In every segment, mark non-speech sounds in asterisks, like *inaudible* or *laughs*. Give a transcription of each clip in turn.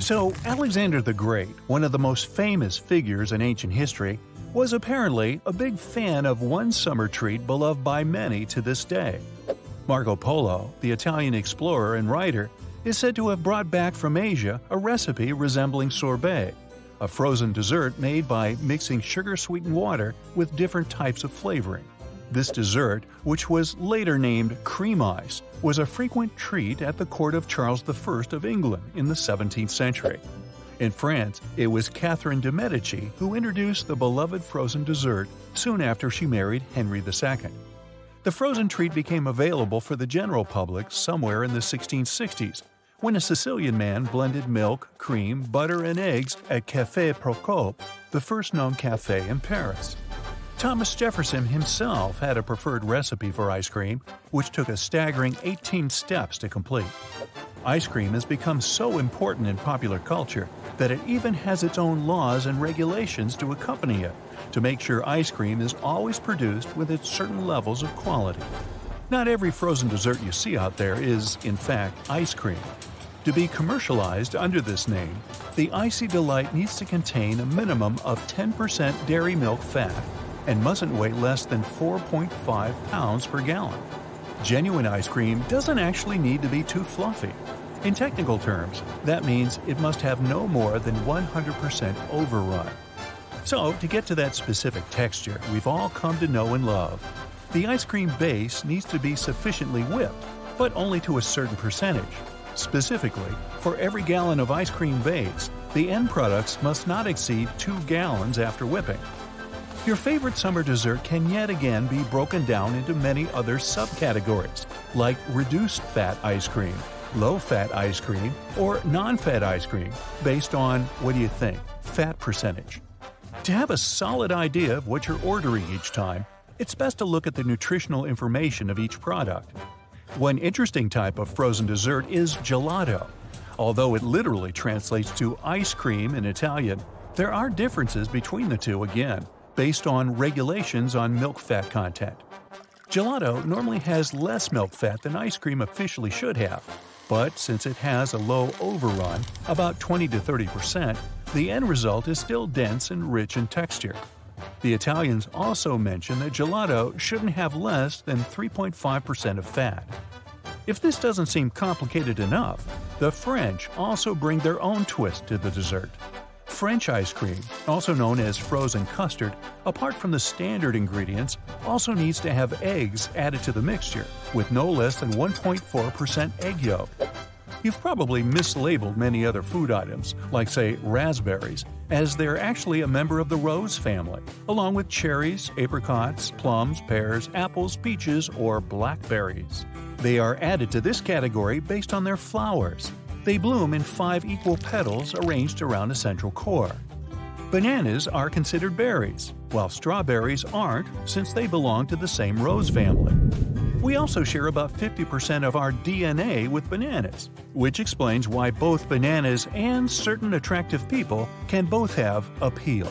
So, Alexander the Great, one of the most famous figures in ancient history, was apparently a big fan of one summer treat beloved by many to this day. Marco Polo, the Italian explorer and writer, is said to have brought back from Asia a recipe resembling sorbet, a frozen dessert made by mixing sugar sweetened water with different types of flavoring. This dessert, which was later named cream ice, was a frequent treat at the court of Charles I of England in the 17th century. In France, it was Catherine de' Medici who introduced the beloved frozen dessert soon after she married Henry II. The frozen treat became available for the general public somewhere in the 1660s when a Sicilian man blended milk, cream, butter, and eggs at Café Procope, the first known cafe in Paris. Thomas Jefferson himself had a preferred recipe for ice cream, which took a staggering 18 steps to complete. Ice cream has become so important in popular culture that it even has its own laws and regulations to accompany it to make sure ice cream is always produced with its certain levels of quality. Not every frozen dessert you see out there is, in fact, ice cream. To be commercialized under this name, the Icy Delight needs to contain a minimum of 10% dairy milk fat and mustn't weigh less than 4.5 pounds per gallon. Genuine ice cream doesn't actually need to be too fluffy. In technical terms, that means it must have no more than 100% overrun. So, to get to that specific texture we've all come to know and love, the ice cream base needs to be sufficiently whipped, but only to a certain percentage. Specifically, for every gallon of ice cream base, the end products must not exceed 2 gallons after whipping. Your favorite summer dessert can yet again be broken down into many other subcategories, like reduced fat ice cream, low fat ice cream, or non fat ice cream, based on, what do you think, fat percentage. To have a solid idea of what you're ordering each time, it's best to look at the nutritional information of each product. One interesting type of frozen dessert is gelato. Although it literally translates to ice cream in Italian, there are differences between the two again, based on regulations on milk fat content. Gelato normally has less milk fat than ice cream officially should have, but since it has a low overrun, about 20 to 30 percent, the end result is still dense and rich in texture. The Italians also mention that gelato shouldn't have less than 3.5% of fat. If this doesn't seem complicated enough, the French also bring their own twist to the dessert. French ice cream, also known as frozen custard, apart from the standard ingredients, also needs to have eggs added to the mixture, with no less than 1.4% egg yolk. You've probably mislabeled many other food items, like, say, raspberries, as they're actually a member of the rose family, along with cherries, apricots, plums, pears, apples, peaches, or blackberries. They are added to this category based on their flowers. They bloom in five equal petals arranged around a central core. Bananas are considered berries, while strawberries aren't since they belong to the same rose family. We also share about 50% of our DNA with bananas, which explains why both bananas and certain attractive people can both have appeal.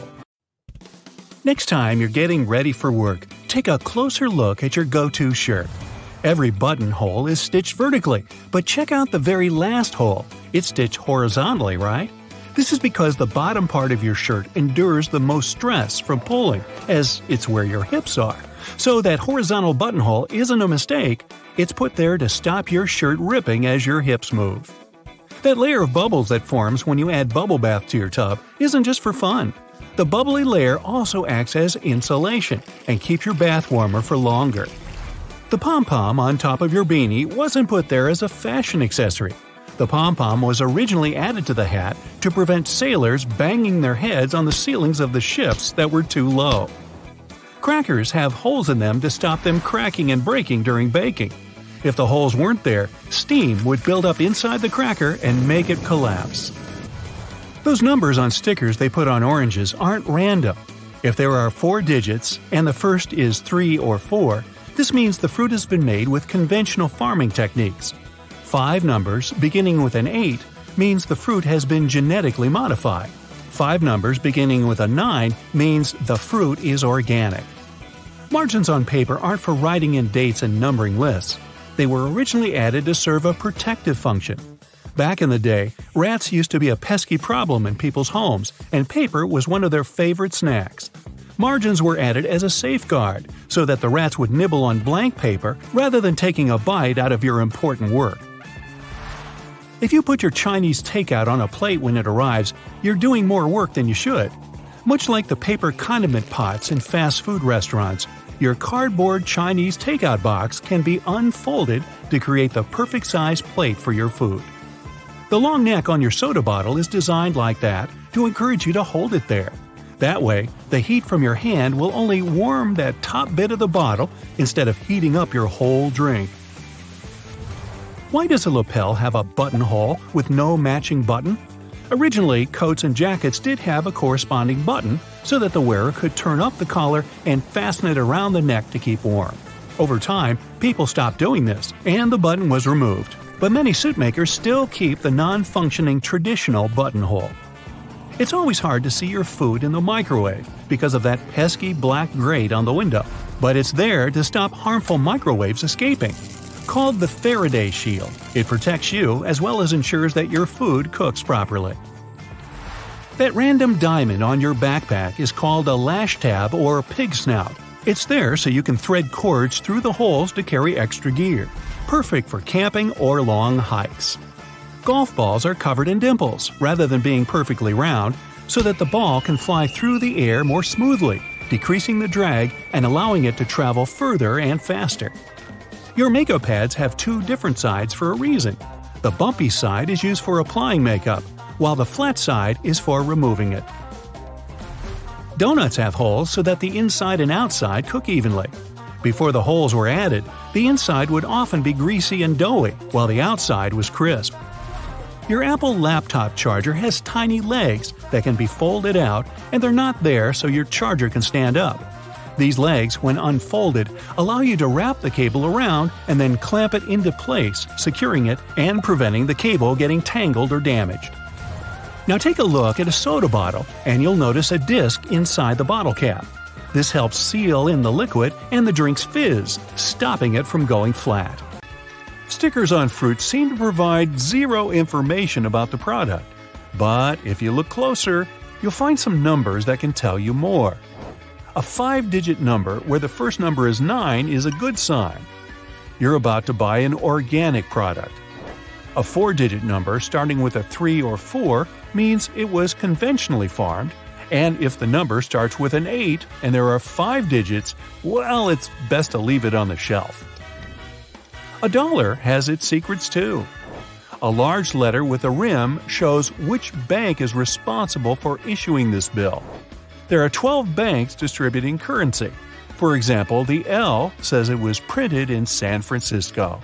Next time you're getting ready for work, take a closer look at your go to shirt. Every buttonhole is stitched vertically, but check out the very last hole. It's stitched horizontally, right? This is because the bottom part of your shirt endures the most stress from pulling, as it's where your hips are. So that horizontal buttonhole isn't a mistake, it's put there to stop your shirt ripping as your hips move. That layer of bubbles that forms when you add bubble bath to your tub isn't just for fun. The bubbly layer also acts as insulation and keeps your bath warmer for longer. The pom pom on top of your beanie wasn't put there as a fashion accessory. The pom pom was originally added to the hat to prevent sailors banging their heads on the ceilings of the ships that were too low. Crackers have holes in them to stop them cracking and breaking during baking. If the holes weren't there, steam would build up inside the cracker and make it collapse. Those numbers on stickers they put on oranges aren't random. If there are four digits and the first is 3 or 4, this means the fruit has been made with conventional farming techniques. Five numbers beginning with an 8 means the fruit has been genetically modified. Five numbers beginning with a 9 means the fruit is organic. Margins on paper aren't for writing in dates and numbering lists. They were originally added to serve a protective function. Back in the day, rats used to be a pesky problem in people's homes, and paper was one of their favorite snacks. Margins were added as a safeguard, so that the rats would nibble on blank paper rather than taking a bite out of your important work. If you put your Chinese takeout on a plate when it arrives, you're doing more work than you should. Much like the paper condiment pots in fast food restaurants, your cardboard Chinese takeout box can be unfolded to create the perfect size plate for your food. The long neck on your soda bottle is designed like that to encourage you to hold it there. That way, the heat from your hand will only warm that top bit of the bottle instead of heating up your whole drink. Why does a lapel have a buttonhole with no matching button? Originally, coats and jackets did have a corresponding button so that the wearer could turn up the collar and fasten it around the neck to keep warm. Over time, people stopped doing this, and the button was removed. But many suitmakers still keep the non functioning traditional buttonhole. It's always hard to see your food in the microwave because of that pesky black grate on the window, but it's there to stop harmful microwaves escaping called the Faraday Shield. It protects you as well as ensures that your food cooks properly. That random diamond on your backpack is called a lash tab or pig snout. It's there so you can thread cords through the holes to carry extra gear. Perfect for camping or long hikes. Golf balls are covered in dimples rather than being perfectly round, so that the ball can fly through the air more smoothly, decreasing the drag and allowing it to travel further and faster. Your makeup pads have two different sides for a reason. The bumpy side is used for applying makeup, while the flat side is for removing it. Donuts have holes so that the inside and outside cook evenly. Before the holes were added, the inside would often be greasy and doughy, while the outside was crisp. Your Apple laptop charger has tiny legs that can be folded out, and they're not there so your charger can stand up. These legs, when unfolded, allow you to wrap the cable around and then clamp it into place, securing it and preventing the cable getting tangled or damaged. Now take a look at a soda bottle, and you'll notice a disc inside the bottle cap. This helps seal in the liquid and the drink's fizz, stopping it from going flat. Stickers on fruit seem to provide zero information about the product, but if you look closer, you'll find some numbers that can tell you more. A five digit number where the first number is 9 is a good sign. You're about to buy an organic product. A four digit number starting with a 3 or 4 means it was conventionally farmed, and if the number starts with an 8 and there are 5 digits, well, it's best to leave it on the shelf. A dollar has its secrets too. A large letter with a rim shows which bank is responsible for issuing this bill. There are 12 banks distributing currency. For example, the L says it was printed in San Francisco.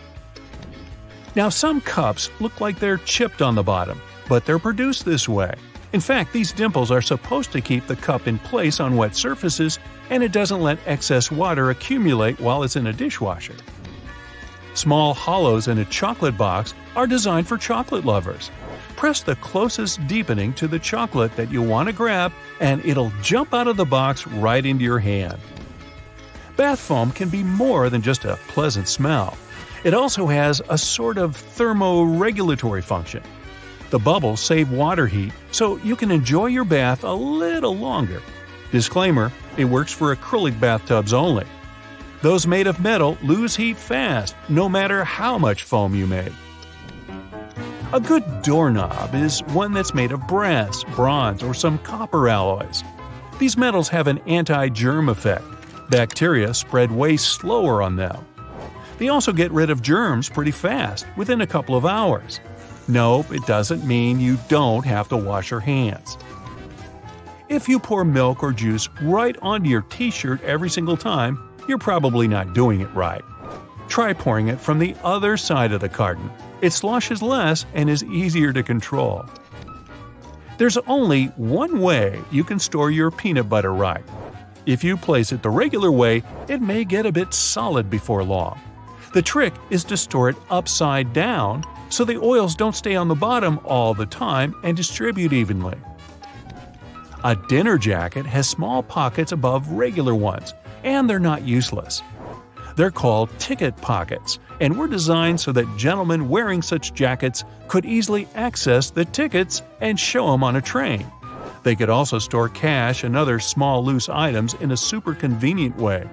Now, some cups look like they're chipped on the bottom, but they're produced this way. In fact, these dimples are supposed to keep the cup in place on wet surfaces and it doesn't let excess water accumulate while it's in a dishwasher. Small hollows in a chocolate box are designed for chocolate lovers press the closest deepening to the chocolate that you want to grab, and it'll jump out of the box right into your hand. Bath foam can be more than just a pleasant smell. It also has a sort of thermoregulatory function. The bubbles save water heat, so you can enjoy your bath a little longer. Disclaimer it works for acrylic bathtubs only. Those made of metal lose heat fast, no matter how much foam you make. A good doorknob is one that's made of brass, bronze, or some copper alloys. These metals have an anti germ effect. Bacteria spread way slower on them. They also get rid of germs pretty fast, within a couple of hours. Nope, it doesn't mean you don't have to wash your hands. If you pour milk or juice right onto your t shirt every single time, you're probably not doing it right. Try pouring it from the other side of the carton. It sloshes less and is easier to control. There's only one way you can store your peanut butter right. If you place it the regular way, it may get a bit solid before long. The trick is to store it upside down so the oils don't stay on the bottom all the time and distribute evenly. A dinner jacket has small pockets above regular ones, and they're not useless. They're called ticket pockets and were designed so that gentlemen wearing such jackets could easily access the tickets and show them on a train. They could also store cash and other small loose items in a super convenient way.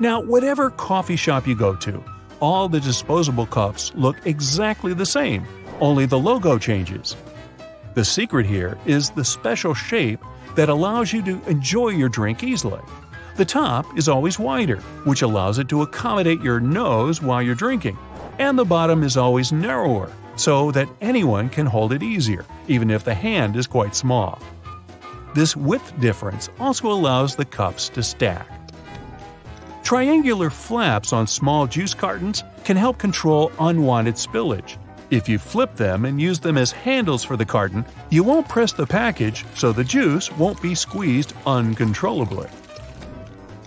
Now, whatever coffee shop you go to, all the disposable cups look exactly the same, only the logo changes. The secret here is the special shape that allows you to enjoy your drink easily. The top is always wider, which allows it to accommodate your nose while you're drinking, and the bottom is always narrower, so that anyone can hold it easier, even if the hand is quite small. This width difference also allows the cups to stack. Triangular flaps on small juice cartons can help control unwanted spillage. If you flip them and use them as handles for the carton, you won't press the package so the juice won't be squeezed uncontrollably.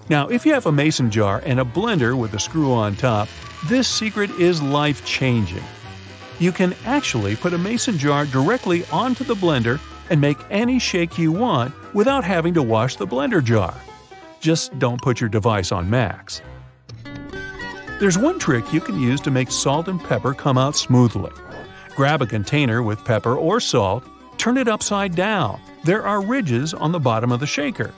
Now, if you have a mason jar and a blender with a screw on top, this secret is life changing. You can actually put a mason jar directly onto the blender and make any shake you want without having to wash the blender jar. Just don't put your device on max. There's one trick you can use to make salt and pepper come out smoothly. Grab a container with pepper or salt, turn it upside down. There are ridges on the bottom of the shaker.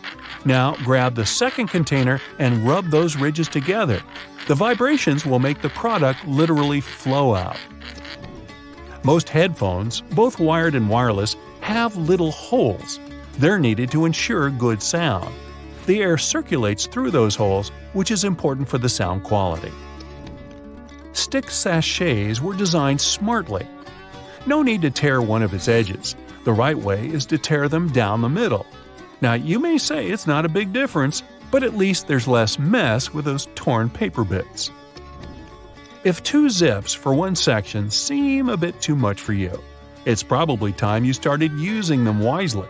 Now grab the second container and rub those ridges together. The vibrations will make the product literally flow out. Most headphones, both wired and wireless, have little holes. They're needed to ensure good sound the air circulates through those holes, which is important for the sound quality. Stick sachets were designed smartly. No need to tear one of its edges. The right way is to tear them down the middle. Now, you may say it's not a big difference, but at least there's less mess with those torn paper bits. If two zips for one section seem a bit too much for you, it's probably time you started using them wisely.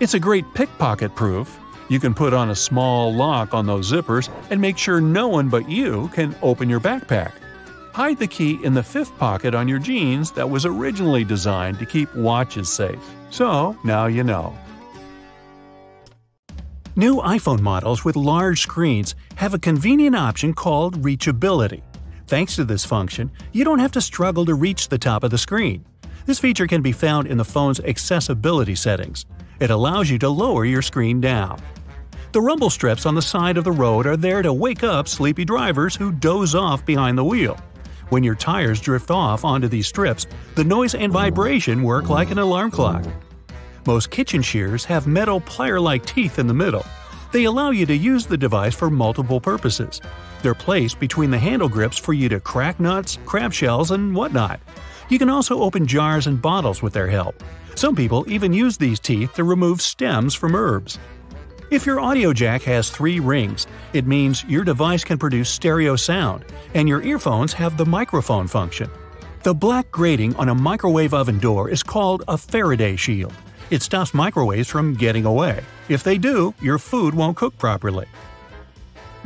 It's a great pickpocket proof you can put on a small lock on those zippers and make sure no one but you can open your backpack. Hide the key in the fifth pocket on your jeans that was originally designed to keep watches safe. So, now you know. New iPhone models with large screens have a convenient option called Reachability. Thanks to this function, you don't have to struggle to reach the top of the screen. This feature can be found in the phone's accessibility settings. It allows you to lower your screen down. The rumble strips on the side of the road are there to wake up sleepy drivers who doze off behind the wheel. When your tires drift off onto these strips, the noise and vibration work like an alarm clock. Most kitchen shears have metal plier like teeth in the middle. They allow you to use the device for multiple purposes. They're placed between the handle grips for you to crack nuts, crab shells, and whatnot. You can also open jars and bottles with their help. Some people even use these teeth to remove stems from herbs. If your audio jack has three rings, it means your device can produce stereo sound, and your earphones have the microphone function. The black grating on a microwave oven door is called a Faraday shield. It stops microwaves from getting away. If they do, your food won't cook properly.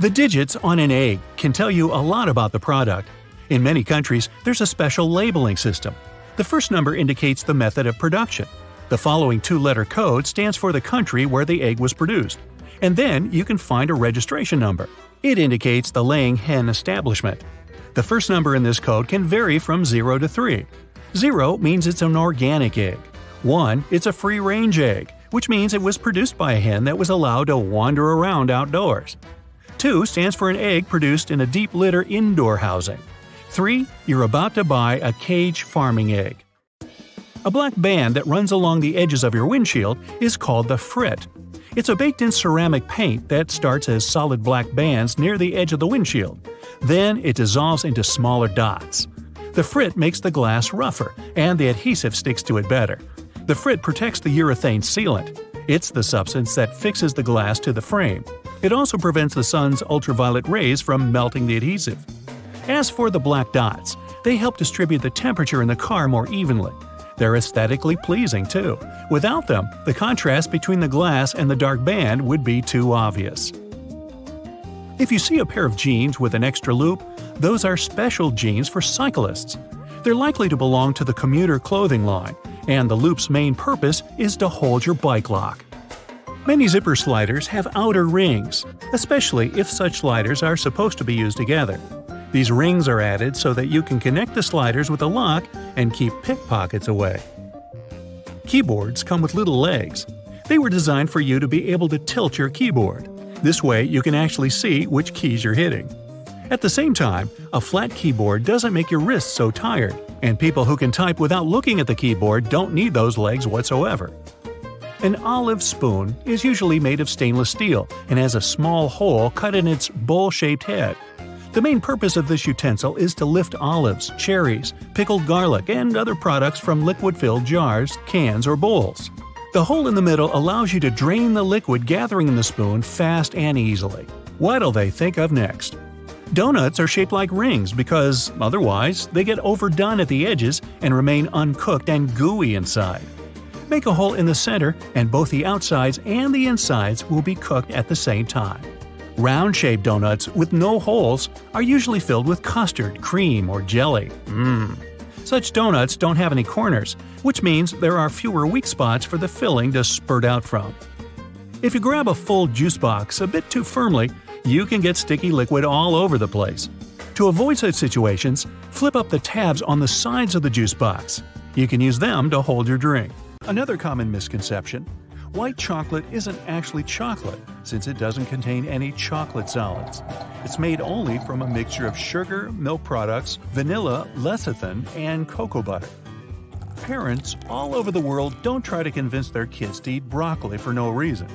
The digits on an egg can tell you a lot about the product. In many countries, there's a special labeling system. The first number indicates the method of production. The following two letter code stands for the country where the egg was produced. And then you can find a registration number. It indicates the laying hen establishment. The first number in this code can vary from 0 to 3. 0 means it's an organic egg. 1. It's a free range egg, which means it was produced by a hen that was allowed to wander around outdoors. 2 stands for an egg produced in a deep litter indoor housing. 3. You're about to buy a cage farming egg. A black band that runs along the edges of your windshield is called the frit. It's a baked in ceramic paint that starts as solid black bands near the edge of the windshield. Then it dissolves into smaller dots. The frit makes the glass rougher, and the adhesive sticks to it better. The frit protects the urethane sealant. It's the substance that fixes the glass to the frame. It also prevents the sun's ultraviolet rays from melting the adhesive. As for the black dots, they help distribute the temperature in the car more evenly. They're aesthetically pleasing too. Without them, the contrast between the glass and the dark band would be too obvious. If you see a pair of jeans with an extra loop, those are special jeans for cyclists. They're likely to belong to the commuter clothing line, and the loop's main purpose is to hold your bike lock. Many zipper sliders have outer rings, especially if such sliders are supposed to be used together. These rings are added so that you can connect the sliders with a lock and keep pickpockets away. Keyboards come with little legs. They were designed for you to be able to tilt your keyboard. This way, you can actually see which keys you're hitting. At the same time, a flat keyboard doesn't make your wrists so tired, and people who can type without looking at the keyboard don't need those legs whatsoever. An olive spoon is usually made of stainless steel and has a small hole cut in its bowl shaped head. The main purpose of this utensil is to lift olives, cherries, pickled garlic, and other products from liquid filled jars, cans, or bowls. The hole in the middle allows you to drain the liquid gathering in the spoon fast and easily. What'll they think of next? Donuts are shaped like rings because, otherwise, they get overdone at the edges and remain uncooked and gooey inside. Make a hole in the center, and both the outsides and the insides will be cooked at the same time. Round shaped donuts with no holes are usually filled with custard, cream, or jelly. Mmm. Such donuts don't have any corners, which means there are fewer weak spots for the filling to spurt out from. If you grab a full juice box a bit too firmly, you can get sticky liquid all over the place. To avoid such situations, flip up the tabs on the sides of the juice box. You can use them to hold your drink. Another common misconception white chocolate isn't actually chocolate since it doesn't contain any chocolate solids. It's made only from a mixture of sugar, milk products, vanilla, lecithin, and cocoa butter. Parents all over the world don't try to convince their kids to eat broccoli for no reason.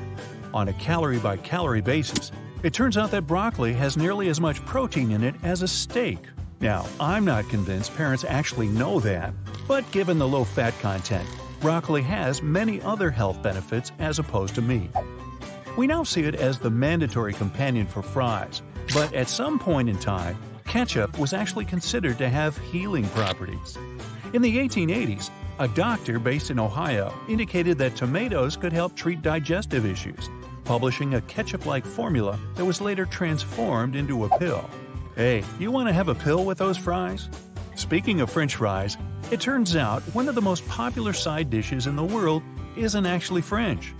On a calorie by calorie basis, it turns out that broccoli has nearly as much protein in it as a steak. Now, I'm not convinced parents actually know that, but given the low fat content, broccoli has many other health benefits as opposed to meat. We now see it as the mandatory companion for fries, but at some point in time, ketchup was actually considered to have healing properties. In the 1880s, a doctor based in Ohio indicated that tomatoes could help treat digestive issues, publishing a ketchup like formula that was later transformed into a pill. Hey, you want to have a pill with those fries? Speaking of french fries, it turns out one of the most popular side dishes in the world isn't actually French.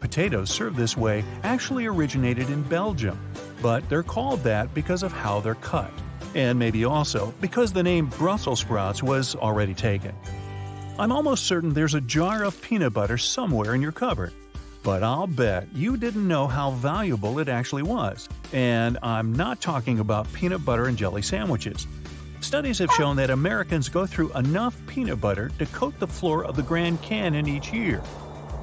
Potatoes served this way actually originated in Belgium, but they're called that because of how they're cut, and maybe also because the name Brussels sprouts was already taken. I'm almost certain there's a jar of peanut butter somewhere in your cupboard, but I'll bet you didn't know how valuable it actually was. And I'm not talking about peanut butter and jelly sandwiches. Studies have shown that Americans go through enough peanut butter to coat the floor of the Grand Canyon each year.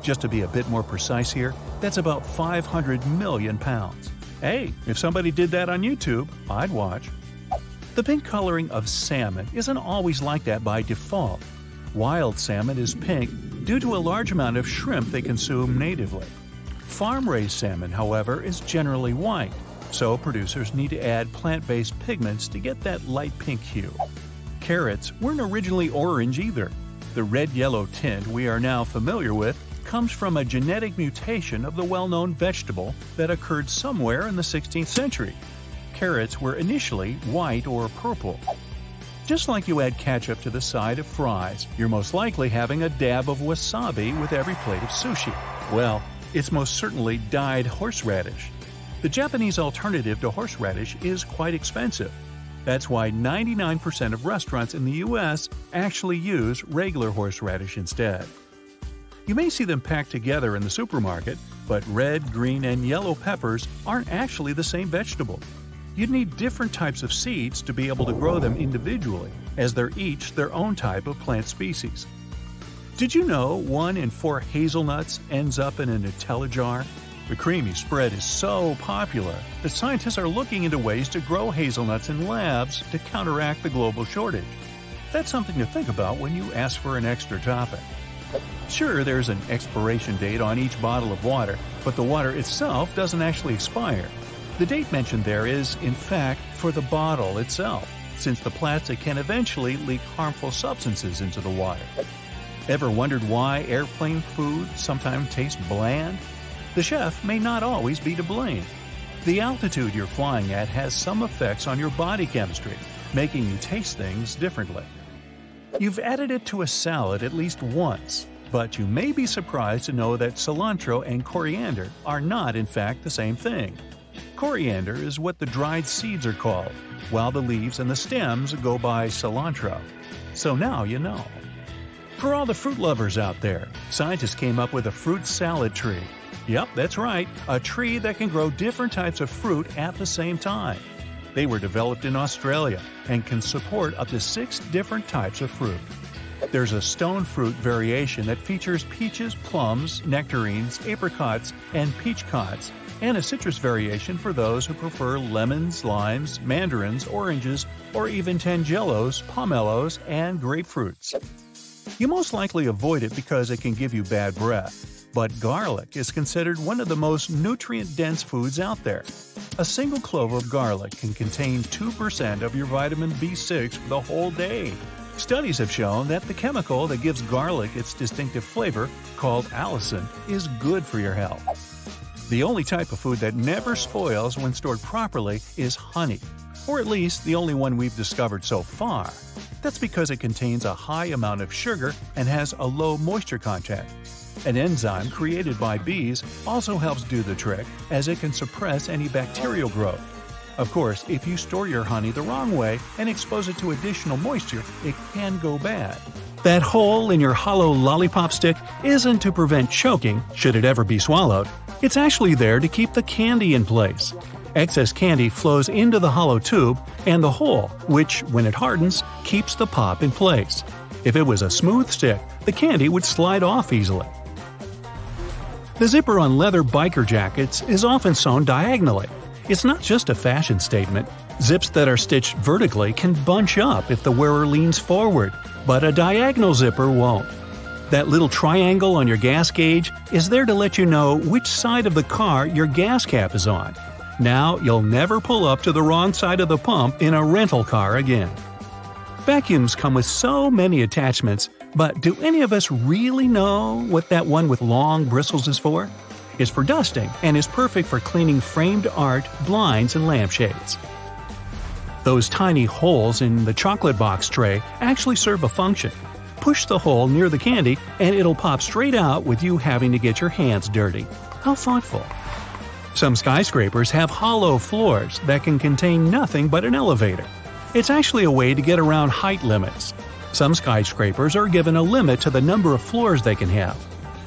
Just to be a bit more precise here, that's about 500 million pounds. Hey, if somebody did that on YouTube, I'd watch. The pink coloring of salmon isn't always like that by default. Wild salmon is pink due to a large amount of shrimp they consume natively. Farm raised salmon, however, is generally white so producers need to add plant-based pigments to get that light pink hue. Carrots weren't originally orange either. The red-yellow tint we are now familiar with comes from a genetic mutation of the well-known vegetable that occurred somewhere in the 16th century. Carrots were initially white or purple. Just like you add ketchup to the side of fries, you're most likely having a dab of wasabi with every plate of sushi. Well, it's most certainly dyed horseradish. The Japanese alternative to horseradish is quite expensive. That's why 99% of restaurants in the US actually use regular horseradish instead. You may see them packed together in the supermarket, but red, green, and yellow peppers aren't actually the same vegetable. You'd need different types of seeds to be able to grow them individually, as they're each their own type of plant species. Did you know one in four hazelnuts ends up in a Nutella jar? The creamy spread is so popular that scientists are looking into ways to grow hazelnuts in labs to counteract the global shortage. That's something to think about when you ask for an extra topping. Sure, there's an expiration date on each bottle of water, but the water itself doesn't actually expire. The date mentioned there is, in fact, for the bottle itself, since the plastic can eventually leak harmful substances into the water. Ever wondered why airplane food sometimes tastes bland? The chef may not always be to blame. The altitude you're flying at has some effects on your body chemistry, making you taste things differently. You've added it to a salad at least once. But you may be surprised to know that cilantro and coriander are not in fact the same thing. Coriander is what the dried seeds are called, while the leaves and the stems go by cilantro. So now you know. For all the fruit lovers out there, scientists came up with a fruit salad tree. Yep, that's right, a tree that can grow different types of fruit at the same time. They were developed in Australia and can support up to six different types of fruit. There's a stone fruit variation that features peaches, plums, nectarines, apricots, and peach peachcots, and a citrus variation for those who prefer lemons, limes, mandarins, oranges, or even tangelos, pomelos, and grapefruits. You most likely avoid it because it can give you bad breath, but garlic is considered one of the most nutrient dense foods out there. A single clove of garlic can contain 2% of your vitamin B6 for the whole day. Studies have shown that the chemical that gives garlic its distinctive flavor, called allicin, is good for your health. The only type of food that never spoils when stored properly is honey, or at least the only one we've discovered so far. That's because it contains a high amount of sugar and has a low moisture content. An enzyme created by bees also helps do the trick, as it can suppress any bacterial growth. Of course, if you store your honey the wrong way and expose it to additional moisture, it can go bad. That hole in your hollow lollipop stick isn't to prevent choking, should it ever be swallowed. It's actually there to keep the candy in place. Excess candy flows into the hollow tube and the hole, which, when it hardens, keeps the pop in place. If it was a smooth stick, the candy would slide off easily. The zipper on leather biker jackets is often sewn diagonally, it's not just a fashion statement. Zips that are stitched vertically can bunch up if the wearer leans forward, but a diagonal zipper won't. That little triangle on your gas gauge is there to let you know which side of the car your gas cap is on. Now you'll never pull up to the wrong side of the pump in a rental car again. Vacuums come with so many attachments, but do any of us really know what that one with long bristles is for? is for dusting and is perfect for cleaning framed art, blinds, and lampshades. Those tiny holes in the chocolate box tray actually serve a function. Push the hole near the candy and it'll pop straight out with you having to get your hands dirty. How thoughtful. Some skyscrapers have hollow floors that can contain nothing but an elevator. It's actually a way to get around height limits. Some skyscrapers are given a limit to the number of floors they can have.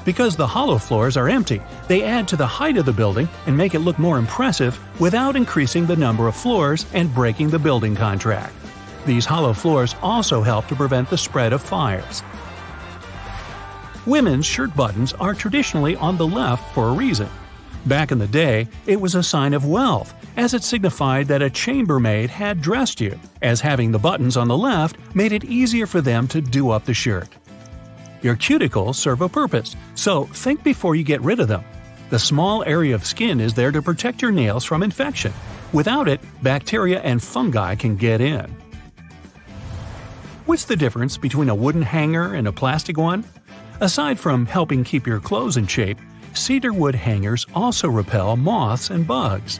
Because the hollow floors are empty, they add to the height of the building and make it look more impressive without increasing the number of floors and breaking the building contract. These hollow floors also help to prevent the spread of fires. Women's shirt buttons are traditionally on the left for a reason. Back in the day, it was a sign of wealth, as it signified that a chambermaid had dressed you, as having the buttons on the left made it easier for them to do up the shirt. Your cuticles serve a purpose, so think before you get rid of them. The small area of skin is there to protect your nails from infection. Without it, bacteria and fungi can get in. What's the difference between a wooden hanger and a plastic one? Aside from helping keep your clothes in shape, cedar wood hangers also repel moths and bugs.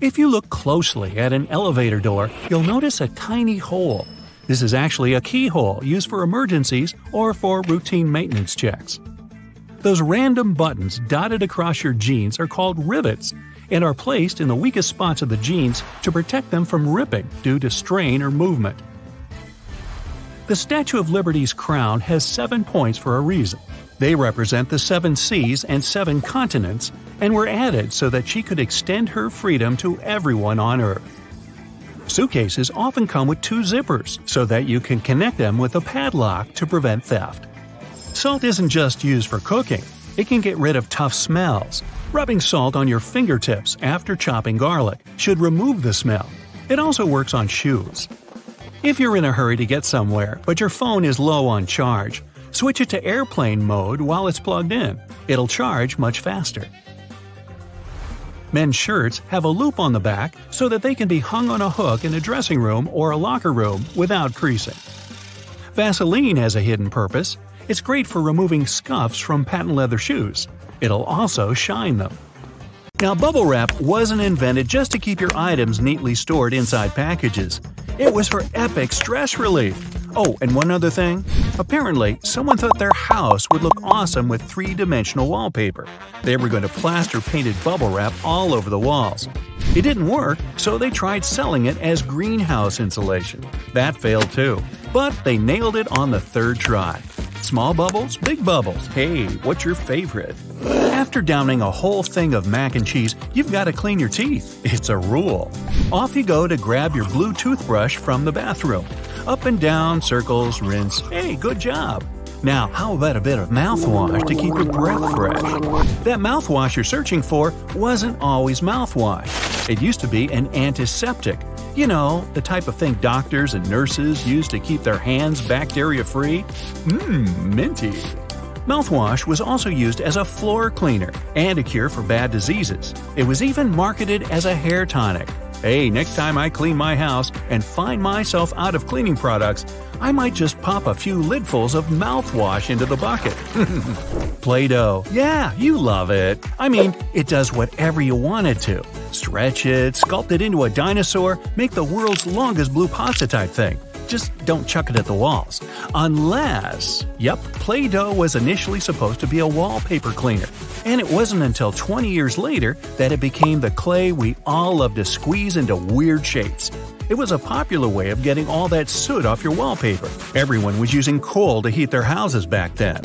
If you look closely at an elevator door, you'll notice a tiny hole this is actually a keyhole used for emergencies or for routine maintenance checks. Those random buttons dotted across your jeans are called rivets and are placed in the weakest spots of the jeans to protect them from ripping due to strain or movement. The Statue of Liberty's crown has seven points for a reason. They represent the seven seas and seven continents and were added so that she could extend her freedom to everyone on Earth. Suitcases often come with two zippers so that you can connect them with a padlock to prevent theft. Salt isn't just used for cooking, it can get rid of tough smells. Rubbing salt on your fingertips after chopping garlic should remove the smell. It also works on shoes. If you're in a hurry to get somewhere, but your phone is low on charge, switch it to airplane mode while it's plugged in. It'll charge much faster. Men's shirts have a loop on the back so that they can be hung on a hook in a dressing room or a locker room without creasing. Vaseline has a hidden purpose. It's great for removing scuffs from patent leather shoes. It'll also shine them. Now, bubble wrap wasn't invented just to keep your items neatly stored inside packages. It was for epic stress relief. Oh, and one other thing Apparently, someone thought their house would look awesome with three-dimensional wallpaper. They were going to plaster painted bubble wrap all over the walls. It didn't work, so they tried selling it as greenhouse insulation. That failed too. But they nailed it on the third try. Small bubbles, big bubbles. Hey, what's your favorite? After downing a whole thing of mac and cheese, you've got to clean your teeth. It's a rule. Off you go to grab your blue toothbrush from the bathroom. Up and down, circles, rinse. Hey, good job. Now, how about a bit of mouthwash to keep your breath fresh? That mouthwash you're searching for wasn't always mouthwash. It used to be an antiseptic. You know, the type of thing doctors and nurses use to keep their hands bacteria free. Mmm, minty. Mouthwash was also used as a floor cleaner and a cure for bad diseases. It was even marketed as a hair tonic. Hey, next time I clean my house and find myself out of cleaning products, I might just pop a few lidfuls of mouthwash into the bucket. *laughs* Play Doh. Yeah, you love it. I mean, it does whatever you want it to. Stretch it, sculpt it into a dinosaur, make the world's longest blue pasta type thing. Just don't chuck it at the walls. Unless, yep, Play Doh was initially supposed to be a wallpaper cleaner. And it wasn't until 20 years later that it became the clay we all love to squeeze into weird shapes. It was a popular way of getting all that soot off your wallpaper. Everyone was using coal to heat their houses back then.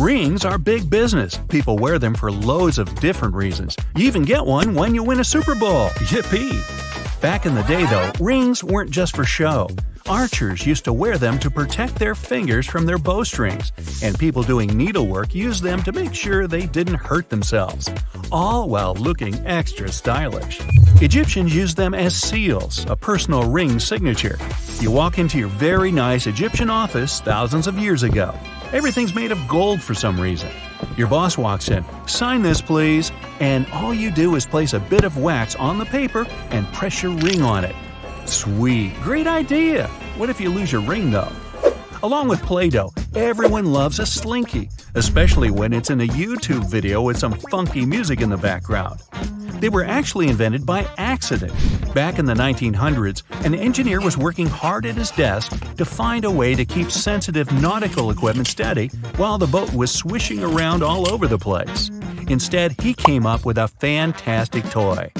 Rings are big business. People wear them for loads of different reasons. You even get one when you win a Super Bowl. Yippee! Back in the day, though, rings weren't just for show. Archers used to wear them to protect their fingers from their bowstrings, and people doing needlework used them to make sure they didn't hurt themselves, all while looking extra stylish. Egyptians used them as seals, a personal ring signature. You walk into your very nice Egyptian office thousands of years ago. Everything's made of gold for some reason. Your boss walks in, sign this please, and all you do is place a bit of wax on the paper and press your ring on it. Sweet, great idea! What if you lose your ring though? Along with Play Doh, everyone loves a slinky, especially when it's in a YouTube video with some funky music in the background. They were actually invented by accident. Back in the 1900s, an engineer was working hard at his desk to find a way to keep sensitive nautical equipment steady while the boat was swishing around all over the place. Instead, he came up with a fantastic toy.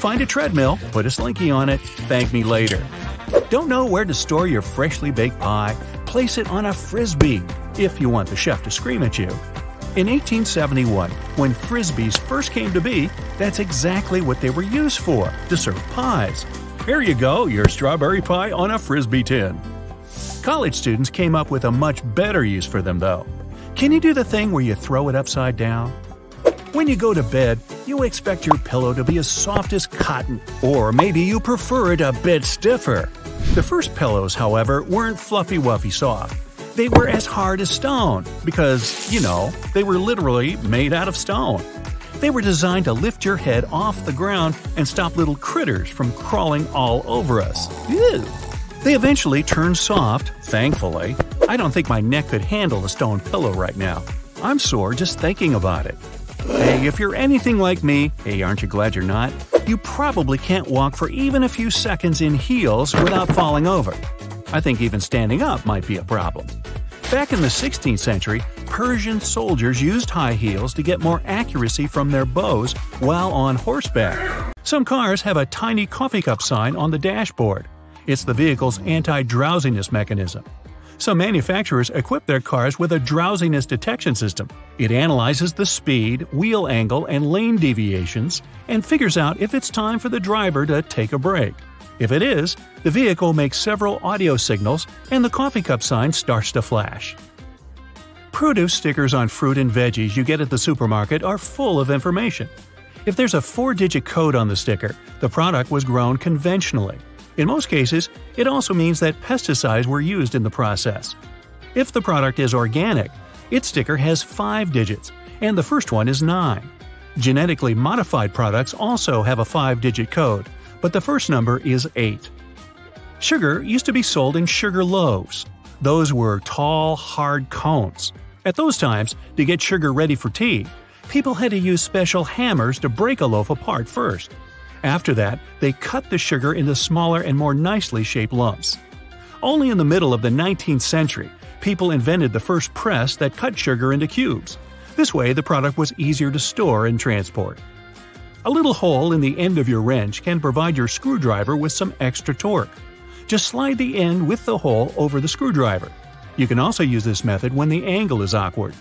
Find a treadmill, put a slinky on it, thank me later. Don't know where to store your freshly baked pie? Place it on a frisbee if you want the chef to scream at you. In 1871, when frisbees first came to be, that's exactly what they were used for to serve pies. Here you go, your strawberry pie on a frisbee tin. College students came up with a much better use for them, though. Can you do the thing where you throw it upside down? When you go to bed, you expect your pillow to be as soft as cotton, or maybe you prefer it a bit stiffer. The first pillows, however, weren't fluffy wuffy soft. They were as hard as stone, because, you know, they were literally made out of stone. They were designed to lift your head off the ground and stop little critters from crawling all over us. Ew. They eventually turned soft, thankfully. I don't think my neck could handle a stone pillow right now. I'm sore just thinking about it. Hey, if you're anything like me, hey, aren't you glad you're not? You probably can't walk for even a few seconds in heels without falling over. I think even standing up might be a problem. Back in the 16th century, Persian soldiers used high heels to get more accuracy from their bows while on horseback. Some cars have a tiny coffee cup sign on the dashboard. It's the vehicle's anti drowsiness mechanism. Some manufacturers equip their cars with a drowsiness detection system. It analyzes the speed, wheel angle, and lane deviations and figures out if it's time for the driver to take a break. If it is, the vehicle makes several audio signals and the coffee cup sign starts to flash. Produce stickers on fruit and veggies you get at the supermarket are full of information. If there's a four digit code on the sticker, the product was grown conventionally. In most cases, it also means that pesticides were used in the process. If the product is organic, its sticker has 5 digits, and the first one is 9. Genetically modified products also have a 5 digit code, but the first number is 8. Sugar used to be sold in sugar loaves. Those were tall, hard cones. At those times, to get sugar ready for tea, people had to use special hammers to break a loaf apart first. After that, they cut the sugar into smaller and more nicely shaped lumps. Only in the middle of the 19th century, people invented the first press that cut sugar into cubes. This way, the product was easier to store and transport. A little hole in the end of your wrench can provide your screwdriver with some extra torque. Just slide the end with the hole over the screwdriver. You can also use this method when the angle is awkward.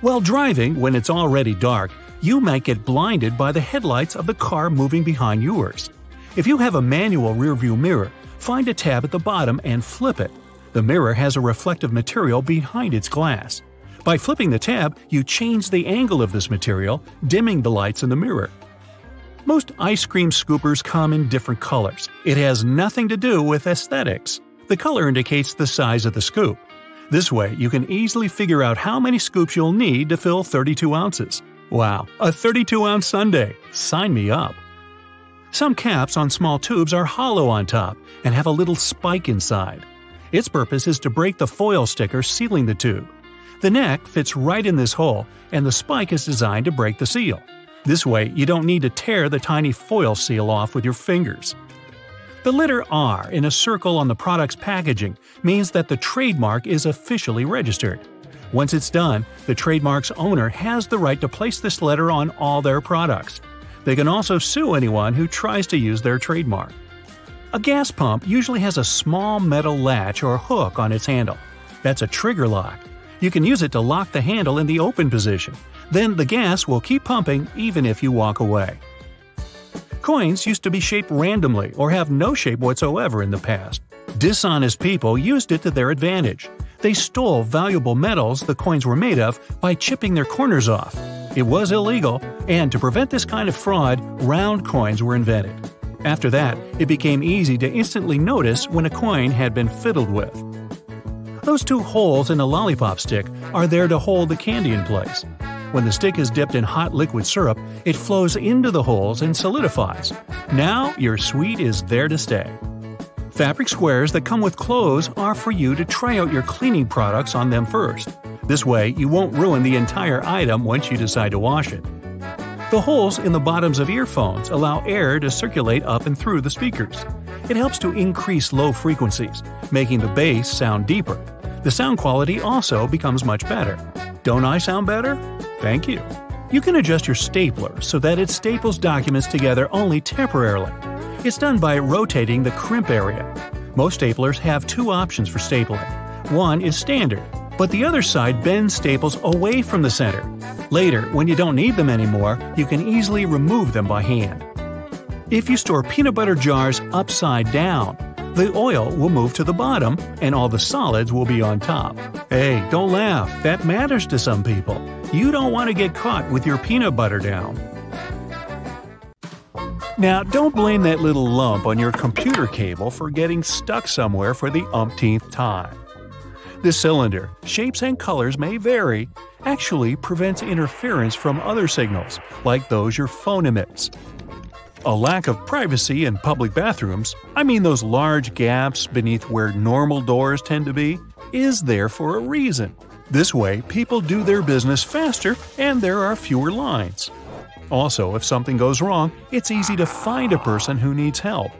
While driving, when it's already dark, you might get blinded by the headlights of the car moving behind yours. If you have a manual rearview mirror, find a tab at the bottom and flip it. The mirror has a reflective material behind its glass. By flipping the tab, you change the angle of this material, dimming the lights in the mirror. Most ice cream scoopers come in different colors. It has nothing to do with aesthetics. The color indicates the size of the scoop. This way, you can easily figure out how many scoops you'll need to fill 32 ounces. Wow, a 32 ounce sundae! Sign me up! Some caps on small tubes are hollow on top and have a little spike inside. Its purpose is to break the foil sticker sealing the tube. The neck fits right in this hole, and the spike is designed to break the seal. This way, you don't need to tear the tiny foil seal off with your fingers. The letter R in a circle on the product's packaging means that the trademark is officially registered. Once it's done, the trademark's owner has the right to place this letter on all their products. They can also sue anyone who tries to use their trademark. A gas pump usually has a small metal latch or hook on its handle. That's a trigger lock. You can use it to lock the handle in the open position, then the gas will keep pumping even if you walk away. Coins used to be shaped randomly or have no shape whatsoever in the past. Dishonest people used it to their advantage. They stole valuable metals the coins were made of by chipping their corners off. It was illegal, and to prevent this kind of fraud, round coins were invented. After that, it became easy to instantly notice when a coin had been fiddled with. Those two holes in a lollipop stick are there to hold the candy in place. When the stick is dipped in hot liquid syrup, it flows into the holes and solidifies. Now your sweet is there to stay. Fabric squares that come with clothes are for you to try out your cleaning products on them first. This way, you won't ruin the entire item once you decide to wash it. The holes in the bottoms of earphones allow air to circulate up and through the speakers. It helps to increase low frequencies, making the bass sound deeper. The sound quality also becomes much better. Don't I sound better? Thank you. You can adjust your stapler so that it staples documents together only temporarily. It's done by rotating the crimp area. Most staplers have two options for stapling. One is standard, but the other side bends staples away from the center. Later, when you don't need them anymore, you can easily remove them by hand. If you store peanut butter jars upside down, the oil will move to the bottom and all the solids will be on top. Hey, don't laugh, that matters to some people. You don't want to get caught with your peanut butter down. Now, don't blame that little lump on your computer cable for getting stuck somewhere for the umpteenth time. This cylinder, shapes and colors may vary, actually prevents interference from other signals, like those your phone emits. A lack of privacy in public bathrooms, I mean those large gaps beneath where normal doors tend to be, is there for a reason. This way, people do their business faster and there are fewer lines. Also, if something goes wrong, it's easy to find a person who needs help.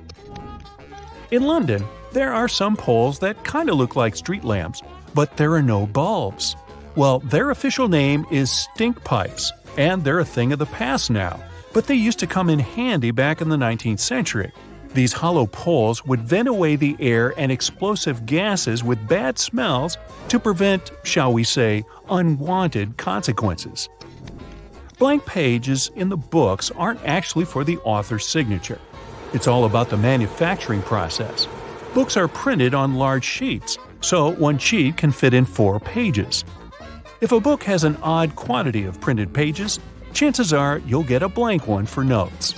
In London, there are some poles that kind of look like street lamps, but there are no bulbs. Well, their official name is stink pipes, and they're a thing of the past now but they used to come in handy back in the 19th century. These hollow poles would vent away the air and explosive gases with bad smells to prevent, shall we say, unwanted consequences. Blank pages in the books aren't actually for the author's signature. It's all about the manufacturing process. Books are printed on large sheets, so one sheet can fit in four pages. If a book has an odd quantity of printed pages, chances are you'll get a blank one for notes.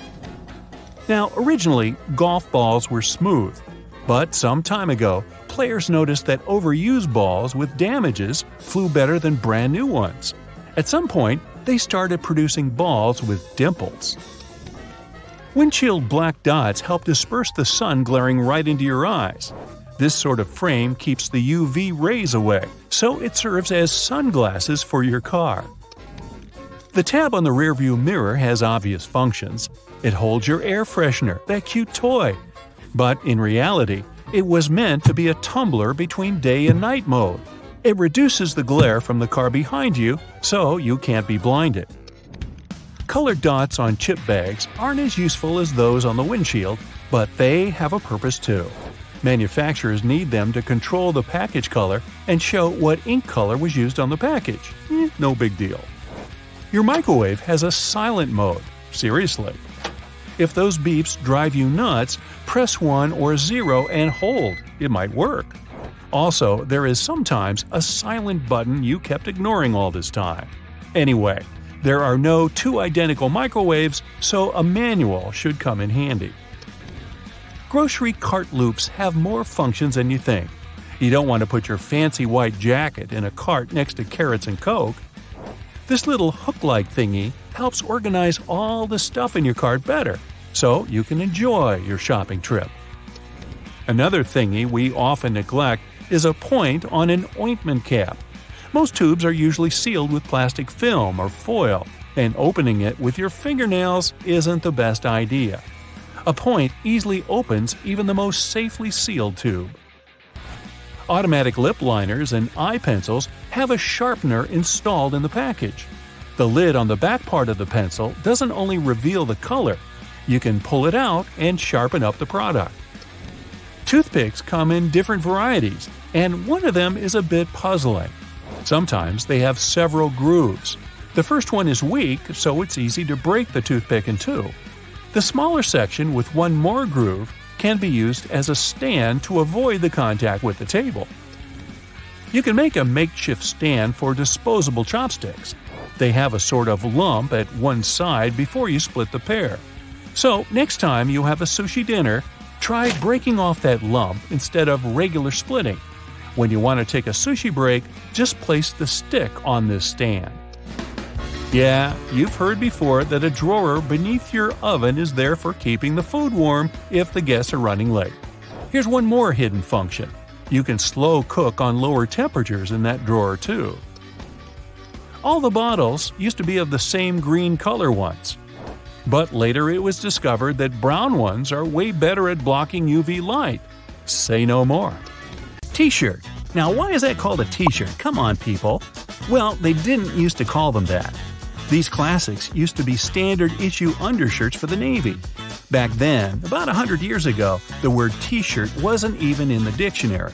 Now, originally, golf balls were smooth, but some time ago, players noticed that overused balls with damages flew better than brand new ones. At some point, they started producing balls with dimples. Windshield black dots help disperse the sun glaring right into your eyes. This sort of frame keeps the UV rays away, so it serves as sunglasses for your car. The tab on the rearview mirror has obvious functions. It holds your air freshener, that cute toy. But in reality, it was meant to be a tumbler between day and night mode. It reduces the glare from the car behind you, so you can't be blinded. Colored dots on chip bags aren't as useful as those on the windshield, but they have a purpose too. Manufacturers need them to control the package color and show what ink color was used on the package. Eh, no big deal. Your microwave has a silent mode. Seriously. If those beeps drive you nuts, press 1 or 0 and hold. It might work. Also, there is sometimes a silent button you kept ignoring all this time. Anyway, there are no two identical microwaves, so a manual should come in handy. Grocery cart loops have more functions than you think. You don't want to put your fancy white jacket in a cart next to carrots and Coke. This little hook-like thingy helps organize all the stuff in your cart better, so you can enjoy your shopping trip. Another thingy we often neglect is a point on an ointment cap. Most tubes are usually sealed with plastic film or foil, and opening it with your fingernails isn't the best idea. A point easily opens even the most safely sealed tube. Automatic lip liners and eye pencils have a sharpener installed in the package. The lid on the back part of the pencil doesn't only reveal the color, you can pull it out and sharpen up the product. Toothpicks come in different varieties, and one of them is a bit puzzling. Sometimes they have several grooves. The first one is weak, so it's easy to break the toothpick in two. The smaller section with one more groove can be used as a stand to avoid the contact with the table. You can make a makeshift stand for disposable chopsticks. They have a sort of lump at one side before you split the pair. So, next time you have a sushi dinner, try breaking off that lump instead of regular splitting. When you want to take a sushi break, just place the stick on this stand. Yeah, you've heard before that a drawer beneath your oven is there for keeping the food warm if the guests are running late. Here's one more hidden function. You can slow cook on lower temperatures in that drawer too. All the bottles used to be of the same green color once. But later it was discovered that brown ones are way better at blocking UV light. Say no more. T-shirt. Now why is that called a t-shirt? Come on people. Well, they didn't used to call them that. These classics used to be standard issue undershirts for the Navy. Back then, about 100 years ago, the word t shirt wasn't even in the dictionary.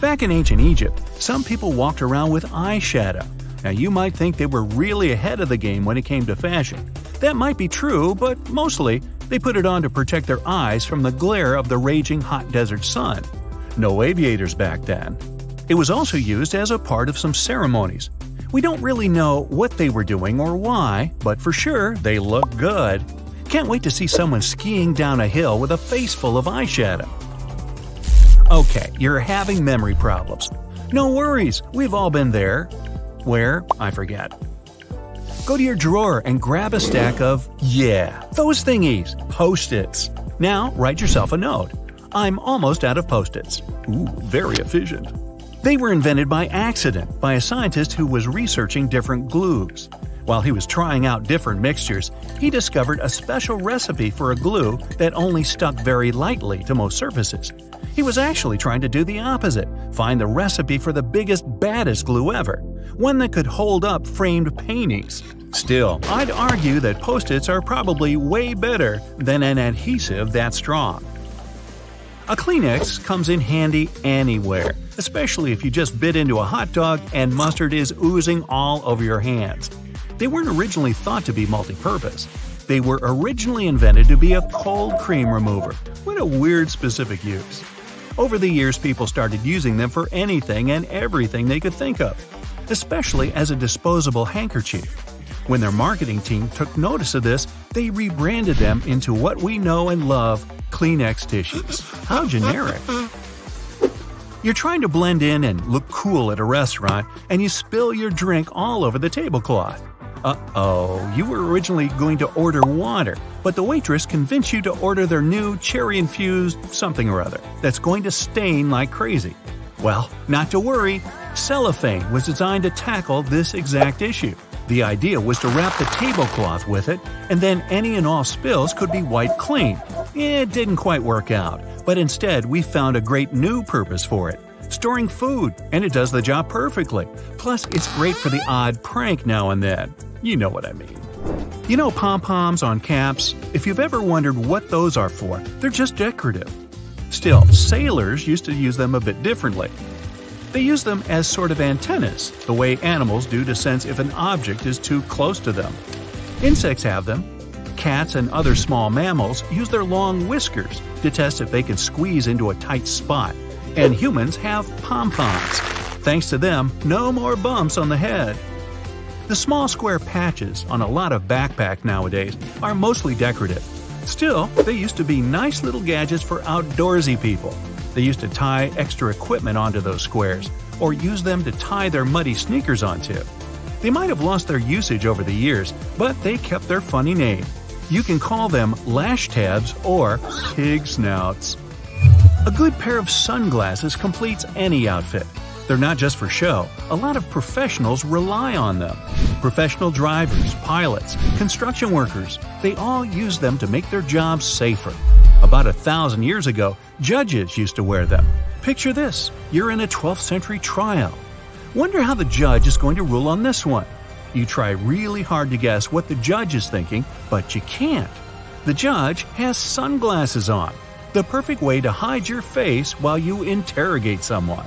Back in ancient Egypt, some people walked around with eyeshadow. Now, you might think they were really ahead of the game when it came to fashion. That might be true, but mostly, they put it on to protect their eyes from the glare of the raging hot desert sun. No aviators back then. It was also used as a part of some ceremonies, we don't really know what they were doing or why, but for sure they look good. Can't wait to see someone skiing down a hill with a face full of eyeshadow. Okay, you're having memory problems. No worries, we've all been there. Where? I forget. Go to your drawer and grab a stack of, yeah, those thingies, post its. Now write yourself a note. I'm almost out of post its. Ooh, very efficient. They were invented by accident by a scientist who was researching different glues. While he was trying out different mixtures, he discovered a special recipe for a glue that only stuck very lightly to most surfaces. He was actually trying to do the opposite find the recipe for the biggest, baddest glue ever, one that could hold up framed paintings. Still, I'd argue that post its are probably way better than an adhesive that strong. A Kleenex comes in handy anywhere, especially if you just bit into a hot dog and mustard is oozing all over your hands. They weren't originally thought to be multi-purpose. They were originally invented to be a cold cream remover. What a weird specific use. Over the years, people started using them for anything and everything they could think of, especially as a disposable handkerchief. When their marketing team took notice of this, they rebranded them into what we know and love Kleenex tissues. How generic. You're trying to blend in and look cool at a restaurant, and you spill your drink all over the tablecloth. Uh oh, you were originally going to order water, but the waitress convinced you to order their new cherry infused something or other that's going to stain like crazy. Well, not to worry, cellophane was designed to tackle this exact issue. The idea was to wrap the tablecloth with it, and then any and all spills could be wiped clean. It didn't quite work out, but instead we found a great new purpose for it storing food, and it does the job perfectly. Plus, it's great for the odd prank now and then. You know what I mean. You know pom poms on caps? If you've ever wondered what those are for, they're just decorative. Still, sailors used to use them a bit differently. They use them as sort of antennas, the way animals do to sense if an object is too close to them. Insects have them. Cats and other small mammals use their long whiskers to test if they can squeeze into a tight spot. And humans have pom poms. Thanks to them, no more bumps on the head. The small square patches on a lot of backpack nowadays are mostly decorative. Still, they used to be nice little gadgets for outdoorsy people. They used to tie extra equipment onto those squares, or use them to tie their muddy sneakers onto. They might have lost their usage over the years, but they kept their funny name. You can call them lash tabs or pig snouts. A good pair of sunglasses completes any outfit. They're not just for show, a lot of professionals rely on them. Professional drivers, pilots, construction workers, they all use them to make their jobs safer. About a thousand years ago, judges used to wear them. Picture this you're in a 12th century trial. Wonder how the judge is going to rule on this one. You try really hard to guess what the judge is thinking, but you can't. The judge has sunglasses on, the perfect way to hide your face while you interrogate someone.